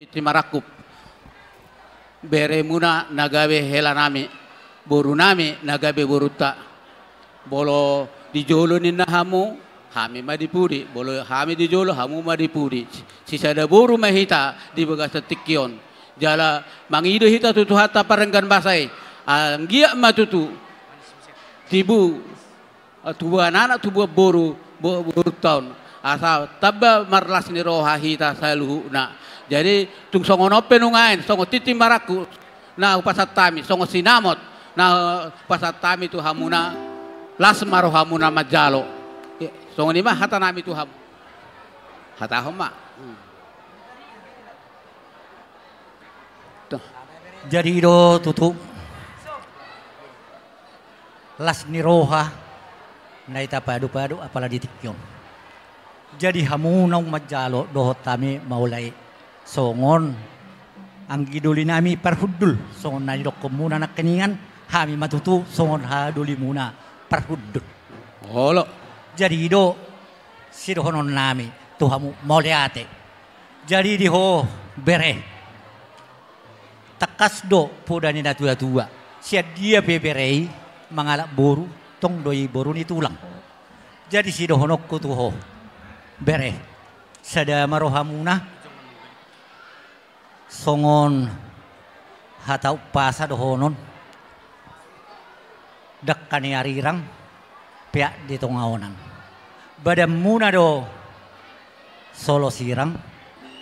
Terima rakup. Bere muna nagabe hela nami. Nagabe boruta. Bolo di jolo ni nahamu hami madipuri. Bolo hami di jolo hamu madipuri. Sisa da boru mahita di bagasa tikion. Jala mangido hita tutu hata parenggan basai. Anggia matutu. Tibu tubuh anak tubuh boru boru tahun asal tabba marlas ni roha hita saluhu na. Jadi tung songo nope nungain songo titi maraku. Na upasat tami songo sinamot. Na upasat tami tu hamuna las maro hamuna majalo. Songo ni mah hata nami tu ham hata homa jadi do tutu las ni roha. Na ita padu-padu apalagi tikyon. Jadi hamunong majalo dohot tami maulay songon ang giduli nami perhudul songon na dok muna nak keningan hami matutu songon haduli muna perhudul. Olo. Jadi do sidohonon nami tuhamu mauliate. Jadi di ho bere. Takas do pudani na tua-tua. Siya dia beberei mangalak boru tong doi boru ni tulang. Jadi si dohonok ko tuho. Bere. Sada marohamuna. Songon hatau pasa dohonon. Dakkani arirang. Pia di tongaonan. Badam muna do solo sirang.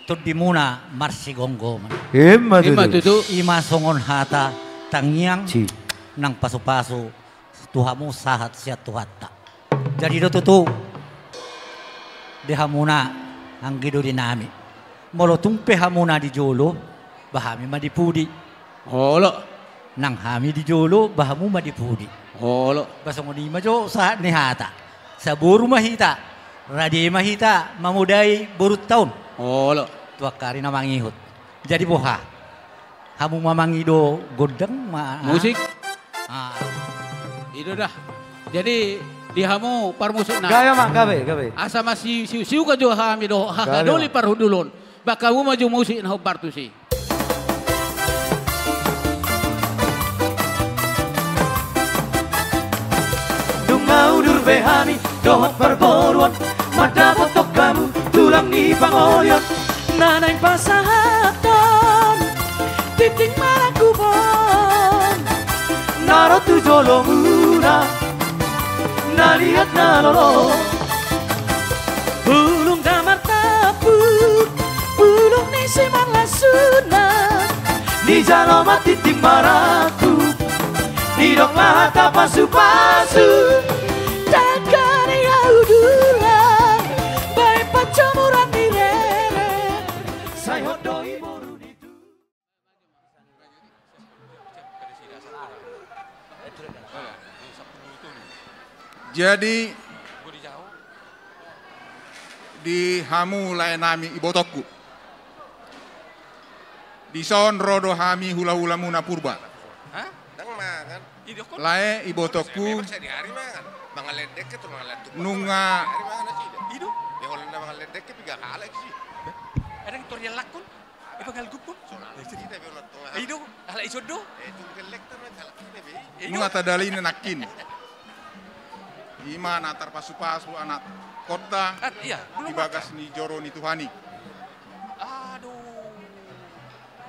Tudi muna marsi gonggoman. Himma Ima tutu. Ima songon hata tangiang Ci. nang paso-paso tuhamu sahat siat tuhatta. Jadi do tutu dehamuna ang gido dinami. Molo tumpe hamuna di jolo bahami madipudi. Olo. Nang hami di jolo bahamu madipudi. Olo. Basong ni majo sa ni hata. Sa buru mahita. Radi mahita mamudai burut tahun. Olo. Tuak kari na mangihut. Jadi boha. Hamu mamangido godang ma Musik. Ah. Itu dah. Jadi di hamu parmusuk na. Gaya mak gabe gabe. Asa masih siu siu ka jo hami do ha Gaya. doli parhudulon. Baka mo maju musik na si. Dungau durbehani dohot perboruan Mada potok kamu tulang ni pangoyon Nanay pasahaton Titing marakubon Naro tu jolo muna Nalihat nalolo Bulung damar tapuk Bulung ni simang lasuna Ni jalo mati timbaraku Ni dok mata pasu-pasu Dagani audulan Baik pacamuran di rere. Saya hodoi boru di Jadi di hamu laenami ibotokku. Di son rodo hami hula hula muna purba. Dang mangan. Ido kon. Lae mangan ledek. nunga. Ido. Orang piga kalek sih. Ada yang torian ipa gal. Ido, ala isodo. Eh nunga tadali nakin. Ima natar pasu pasu anak kota Ah, iya, belum ibagas ni joro ni tuhani. Aduh.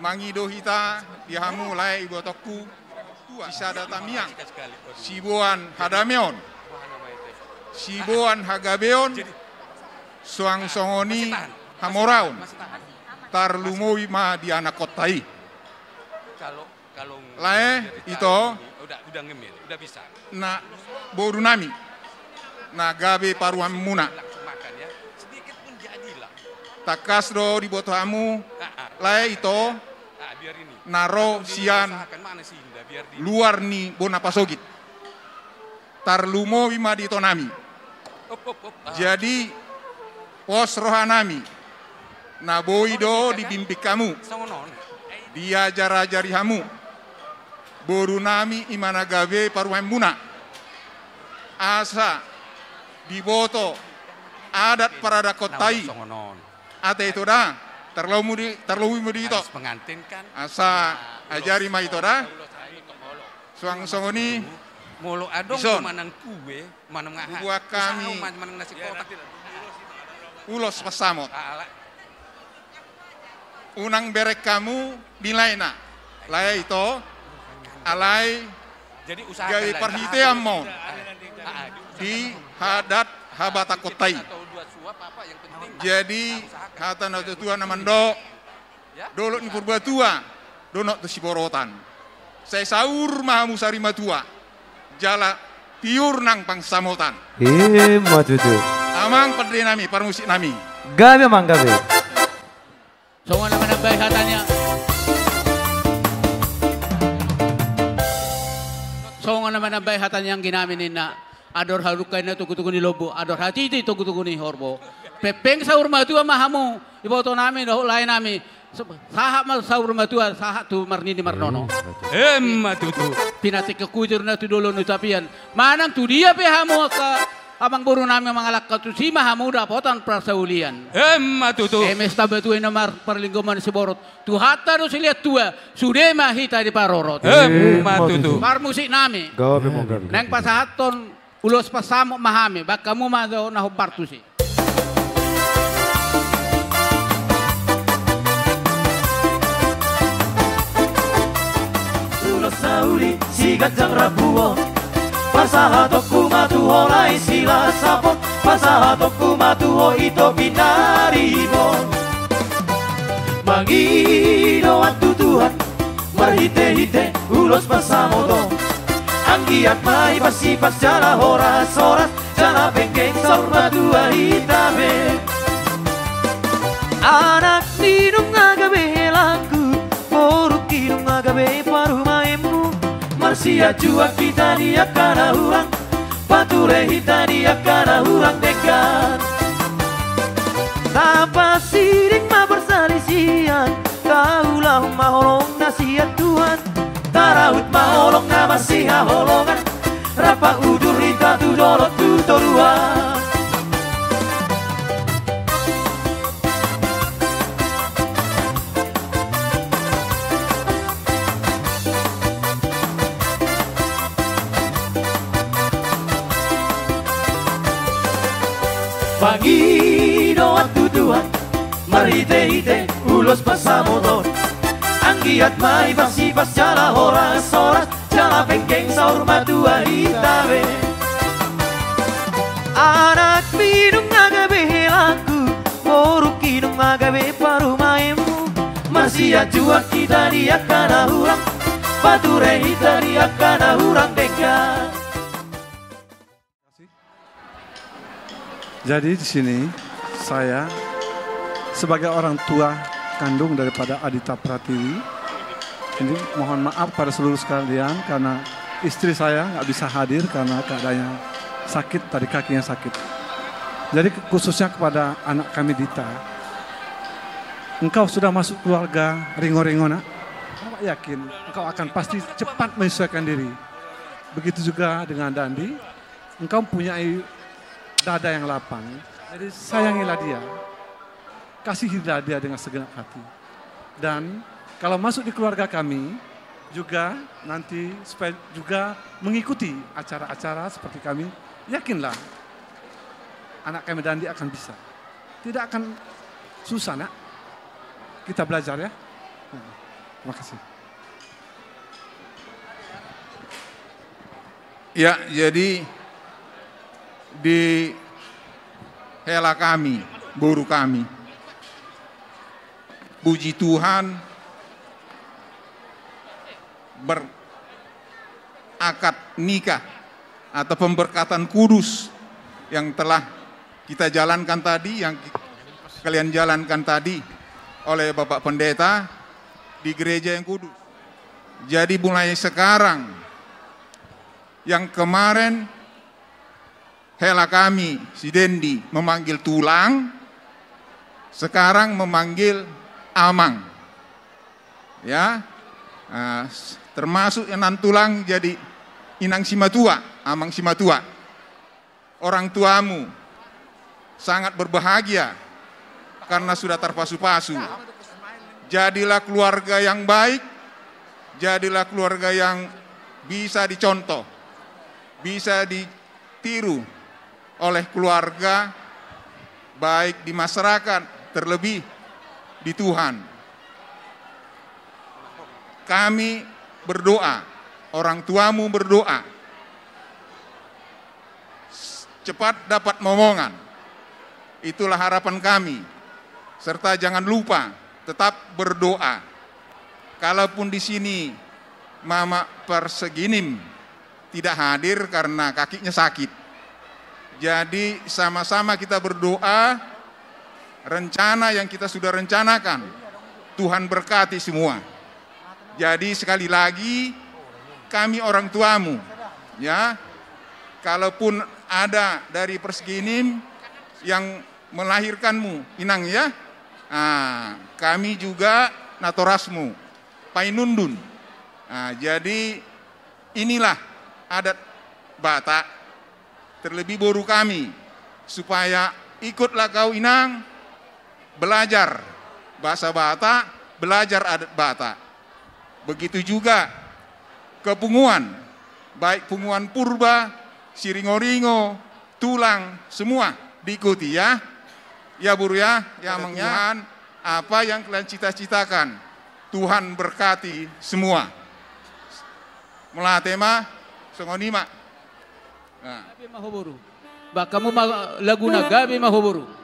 Mangido hita di hamu lae ibotokku. Sisa data miang. Sibuan hadameon. Itu. Sibuan hagabeon. Suang songoni hamoraun. Tarlumoy ma di anak kotai. Kalau kalau Lae, ini, udah udah ngemil, udah bisa. na boru nami na gabe paruam muna ya. Sedikit pun jadilah. takas do di botohamu. Ah, lae ito biar ini. naro sian. luar ni bona pasogit. Tarlumo wima di tonami. Ah, jadi pos rohanami. Na boido di kamu. Songonon. Eh, dia jara-jari hamu. Boru nami imana gabe paruam muna. Asa di boto adat parada kotai ate itu dah terlalu di terlalu di itu. Pengantin kan. Asa ajari mah itu dah. Suang songoni Molo adong manang kue, manang ngaha. Buah kami. Manang nasi kotak. ulos pasamot. Unang berek kamu nilai na. Laya itu alai Jadi usaha gawe perhitian mo Ah, di hadat habata kotai. atau dua suap apa yang penting. Jadi kata na tua naman do dolo ni purba tua dono tu si borotan. Saya saur mahamu sari matua. Jala piur nang pangsamotan. Eh, matutu. Amang padre nami, parmusik nami. Gabe mang gabe. Songo naman ang hatannya. Songo naman ang hatannya yang ginamin na ador halukay na tugutugo ni lobo, ador hati itu tugutugo ni horbo. Pepeng sa urma tua mahamu, iboto namin, oh, lain namin. Saha mal sa urma tua, saha tu marnini marnono. Emma tutu. Pinati ke kudir na tu dolo no tapian. Manang tu dia pe hamu ka amang buru namin mga lakka tu si mahamu dapotan prasaulian. Emma tutu. Emes tabatu ina mar perlinggoman si borot. Tu hatta do siliat tua, sude mahita di parorot. Emma tutu. Par musik nami. Gabe mang gabe. Neng pasahaton ulos pasamo mahami, bak kamu ma do na hupartu si. Ulos sauli sigat jang rabuo Pasahatokku matuho lai sila sapon Pasahatokku matuho ito pinarimo Mangido at tutuhan Marhite-hite ulos pasamodo Anggiat mai pasipas jala horas-horas Jala bengkeng saur madua hitame Anak minum agabe laku Poruk kinung agabe parumaemu Marsia jua kita dia kana hurang Pature hita dia kana hurang dekat. Tapa siring ma bersalisian Kaulah maholong nasihat Tuhan Taraut maholong na masiha holongan. Rapa udur hita tu dolot tu toruan Pagi doa tuduhan Marite-hite ulos pasamodon Anggiat mai basi-bas jala horas-horas Jala bengkeng saur madua hitabe Anak minum agabe helaku Poruk kinung agabe parumaemu Masih ajua kita dia kana hurang Bature hita dia kana hurang dekat Jadi di sini saya sebagai orang tua kandung daripada Adita Pratiwi, ini mohon maaf pada seluruh sekalian karena istri saya nggak bisa hadir karena keadaannya sakit tadi kakinya sakit. Jadi khususnya kepada anak kami Dita, engkau sudah masuk keluarga Ringo-Ringo nak, yakin engkau akan pasti cepat menyesuaikan diri. Begitu juga dengan Dandi, engkau mempunyai dada yang lapang. Jadi sayangilah dia. Kasihilah dia dengan segenap hati. Dan kalau masuk di keluarga kami, juga nanti supaya juga mengikuti acara-acara seperti kami, yakinlah anak kami Dandi akan bisa. Tidak akan susah nak. Kita belajar ya. Terima kasih. Ya, jadi di hela kami, buru kami. Puji Tuhan berakad nikah atau pemberkatan kudus yang telah kita jalankan tadi, yang kalian jalankan tadi oleh Bapak Pendeta di gereja yang kudus. Jadi mulai sekarang yang kemarin Hela kami, si Dendi, memanggil tulang, sekarang memanggil amang. Ya, nah, termasuk enan tulang jadi inang simatua, amang simatua. Orang tuamu sangat berbahagia karena sudah terpasu-pasu. Jadilah keluarga yang baik, jadilah keluarga yang bisa dicontoh, bisa ditiru oleh keluarga, baik di masyarakat, terlebih di Tuhan. Kami berdoa, orang tuamu berdoa, cepat dapat momongan. Itulah harapan kami. Serta jangan lupa tetap berdoa. Kalaupun di sini Mama Perseginim tidak hadir karena kakinya sakit. Jadi sama-sama kita berdoa rencana yang kita sudah rencanakan. Tuhan berkati semua. Jadi sekali lagi kami orang tuamu ya. Kalaupun ada dari Perseginim yang melahirkanmu, Inang ya. Nah, kami juga natorasmu, Painundun. Nah, jadi inilah adat Batak, terlebih boru kami, supaya ikutlah kau Inang, belajar bahasa Batak, belajar adat Batak. Begitu juga kepunguan, baik punguan purba, siringo-ringo, tulang, semua diikuti ya. Ya Buru ya, ya Tuhan, apa yang kalian cita-citakan, Tuhan berkati semua. Melatema, songonima. Nah. Gabe mahoboro. Ba kamu ma- lagu na gabe mahoboro.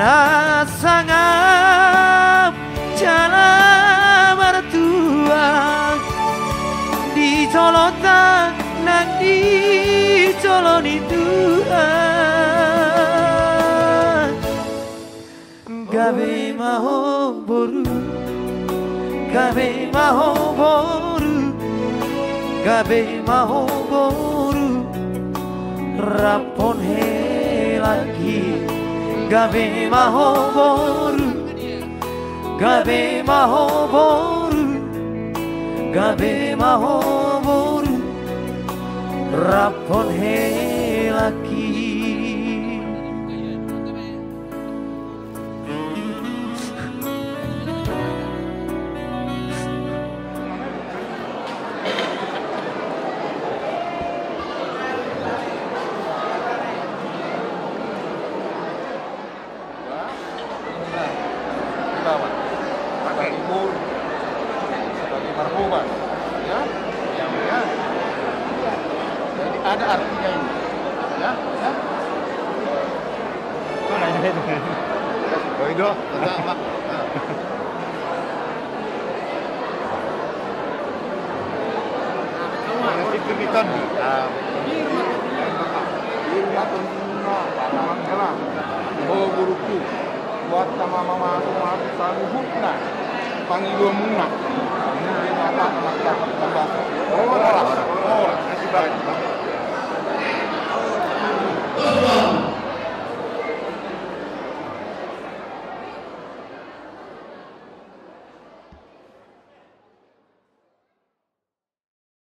Nasangam jalan mertua Dicolotan nang dicoloni Tuhan. Gawe maho boru Gawe maho boru Gawe maho boru Rapon he lagi Gawe maho boru Gawe maho boru Gawe maho boru Rapon he Libur sebagai marhuban, ya, yang ya. Jadi ada artinya ini, ya, ya. Oh itu. Oh guruku, buat sama mama mama selalu hukna, panggil muna. Mata tambah. Orang, orang, orang.